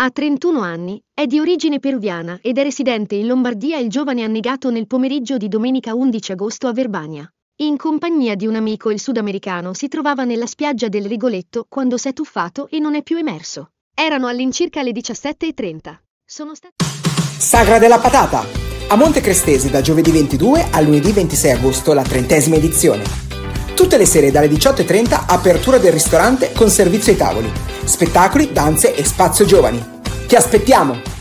Ha 31 anni, è di origine peruviana ed è residente in Lombardia. Il giovane annegato nel pomeriggio di domenica 11 agosto a Verbania. In compagnia di un amico il sudamericano si trovava nella spiaggia del Rigoletto quando si è tuffato e non è più emerso. Erano all'incirca le 17.30. Sono stati... Sagra della patata! A Monte Crestesi da giovedì 22 a lunedì 26 agosto la trentesima edizione. Tutte le sere dalle 18.30 apertura del ristorante con servizio ai tavoli, spettacoli, danze e spazio giovani. Ti aspettiamo!